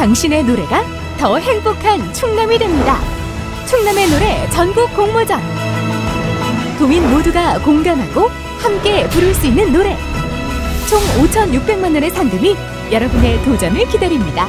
당신의 노래가 더 행복한 충남이 됩니다. 충남의 노래 전국 공모전. 도민 모두가 공감하고 함께 부를 수 있는 노래. 총 5,600만 원의 상금이 여러분의 도전을 기다립니다.